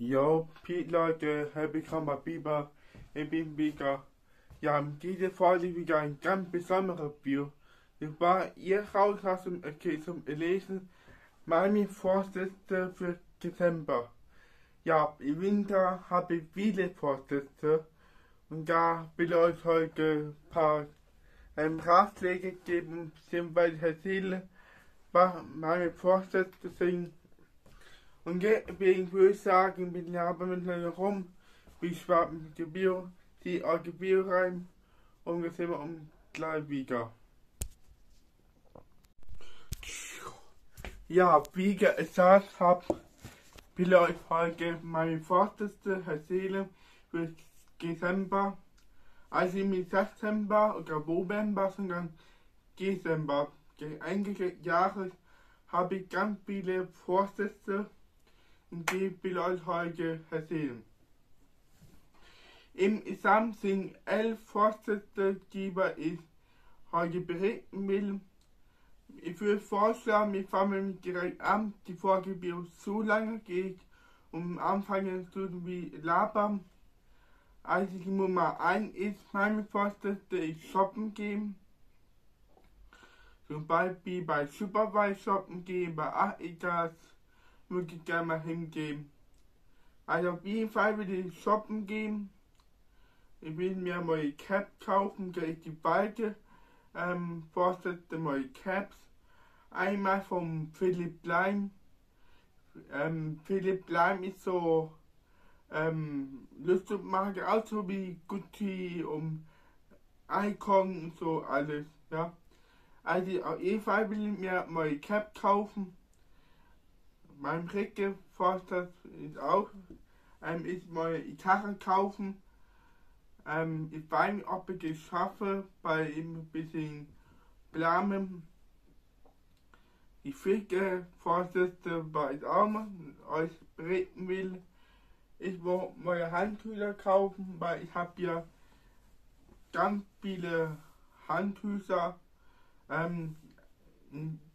Jo, Pete Leute, willkommen bei Biber. Ich bin Biber. Ja, diese Folge wieder ein ganz besonderes Video. Das war ihr rauslassen, okay, zum Lesen meine Vorsätze für Dezember. Ja, im Winter habe ich viele Vorsätze und da will ich euch heute ein paar ähm, Ratschläge geben, beziehungsweise erzählen, was meine Vorsätze sind und deswegen würde ich sagen, wir labern miteinander rum, wie schwappen die Gebühr, die eure Gebühr rein und wir sehen wir uns gleich wieder. Ja, wie gesagt habe, will ich euch heute meine Forteste erzählen für Dezember. Also im September oder November, sondern Dezember, einige Jahre habe ich ganz viele Vorsätze die heute erzählen. Im Islam sind elf die ich heute berichten will. Ich würde vorschlagen, wir fangen direkt an, die Folge wird so lange geht, um anfangen zu labern. Also die Nummer 1 ist, meine Vorsätze ist shoppen gehen. Zum Beispiel bei Supervisor shoppen gehen, bei Adidas, würde ich gerne mal hingehen. Also auf jeden Fall will ich shoppen gehen. Ich will mir neue Caps kaufen, gleich die beide ähm, vorsätze neue Caps. Einmal vom Philipp Leim. Ähm, Philipp Leim ist so ähm, Lustmarke, auch so wie Gucci und Icon und so alles, ja. Also auf jeden Fall will ich mir neue Cap kaufen mein Vorsatz ist auch, ähm, ist mal Gitarre kaufen. Ähm, ich weiß nicht, ob ich es schaffe, bei ihm ein bisschen planen. Die vierte Vorsätze, was ich auch euch berichten will, ich will neue Handtücher kaufen, weil ich habe ja ganz viele Handtücher. Ähm,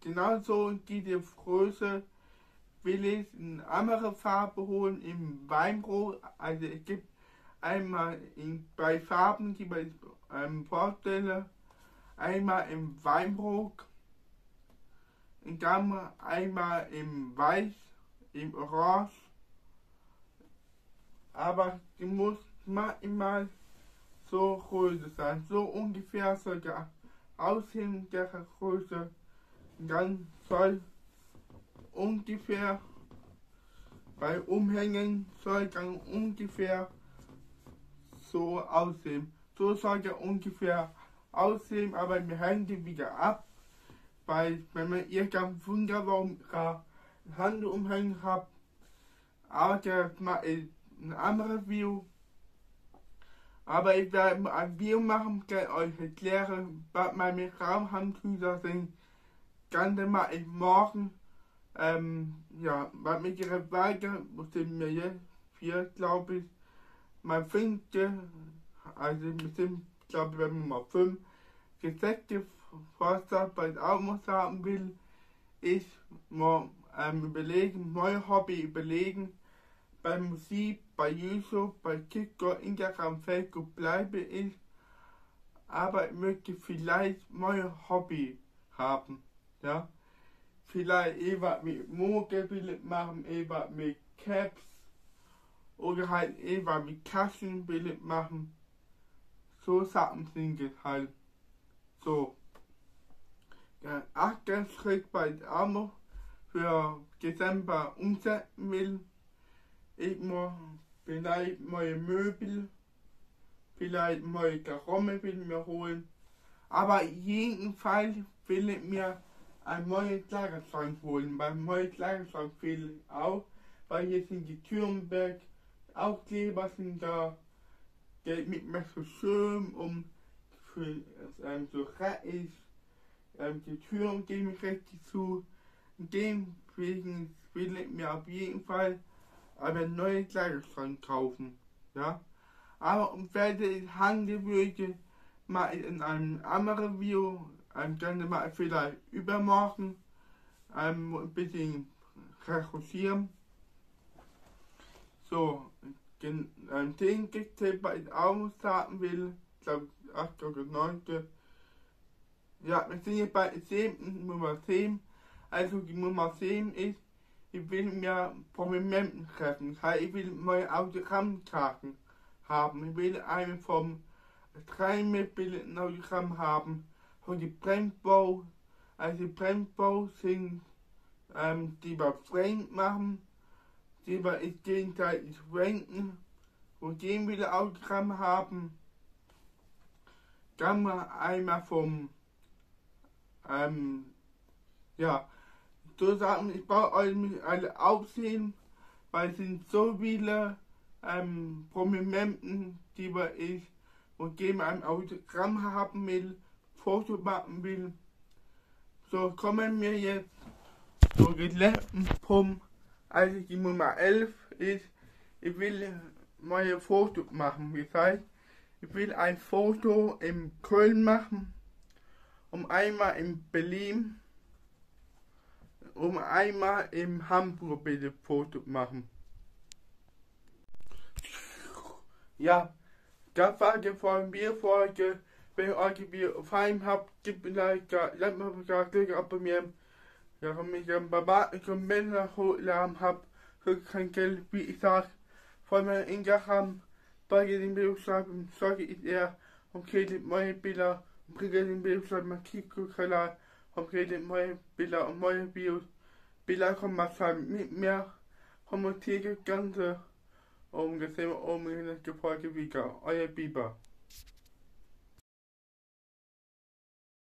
genauso diese Größe will ich eine andere Farbe holen im Weinbrot. Also es gibt einmal in, bei Farben, die ich ähm, vorstelle, einmal im Weinbrot, in Gamma, einmal im Weiß, im Orange. Aber die muss maximal so Größe sein. So ungefähr soll der Aussehen der Größe. Dann soll ungefähr bei Umhängen soll dann ungefähr so aussehen. So soll er ungefähr aussehen, aber wir hängen wieder ab. Weil wenn man irgendein wunderbarer Handumhängen hat, aber das mal ein anderes Video. Aber ich werde ein Video machen, der euch erklären, was meine Raumhandtücher sind. Ganz mal morgen ähm, ja, was mich direkt weiter, sind wir jetzt vier, glaube ich. Mein fünfte, also wir sind, glaube ich, bei Nummer fünf, gesetzte ich auch noch sagen will, ist mal ähm, überlegen, neue Hobby überlegen, bei Musik, bei YouTube, bei TikTok, Instagram, Facebook bleibe ich, aber ich möchte vielleicht neue Hobby haben, ja vielleicht etwas mit Mogelbilder machen, etwas mit Caps oder halt etwas mit Taschenbilder machen. So Sachen sind es halt. So. Der achte Schritt bei noch für Dezember umsetzen will. Ich muss vielleicht neue Möbel, vielleicht neue Garomme will mir holen. Aber jedenfalls will ich mir ein neues Lagerschrank holen. Beim neuen Lagerschrank fehlt auch, weil hier sind die Türen weg, Aufkleber sind da, Geld mit mir so schön, um für ähm, so ist. Ähm, die Türen gehen richtig zu. Deswegen will ich mir auf jeden Fall einen neuen Kleiderschrank kaufen. Ja? Aber um werde Handgewürge mal in einem anderen Video ähm, dann mal vielleicht übermorgen ähm, ein bisschen recherchieren. so den, ähm, den Dezember in Augen starten will, ich glaube 8. oder 9. Ja, wir sind jetzt bei 7. Nummer 10. Also die Nummer 10 ist, ich will mir Prominenten treffen. Das heißt, ich will neue Autogrammkarten haben. Ich will eine vom drei mitbildenden Autogramm haben. Von die Brennbau, also die Brennbau sind, ähm, die wir Frank machen, die wir gegenseitig ranken und den will Autogramm haben. Dann mal einmal vom, ähm, ja, so sagen, ich brauche euch nicht alle aufsehen, weil es sind so viele ähm, Prominenten, die wir ich und dem ein Autogramm haben will, Foto machen will. So kommen wir jetzt zu dem letzten Punkt, also die Nummer 11 ist, ich will neue Foto machen. Das heißt, ich will ein Foto in Köln machen, um einmal in Berlin, um einmal in Hamburg bitte Foto machen. Ja, das war die von mir Folge. Wenn ihr euch gefallen habt, gebt mir ein Like, lasst mir ein Klick abonnieren. Ja, wenn ich ein paar Kommentare hochladen habt, kriegt kein Geld, wie ich sag. Von meinem Instagram, bei den Bildschreiben, sage ich eher, okay, die neue Bilder, und bringe den Bildschreiben, mein Kiko-Kanal, okay, die neue Bilder und neue Videos. Bilder kommen mal mit mir, kommentiert das Ganze. Und das sehen wir oben in der Folge wieder. Euer Biber.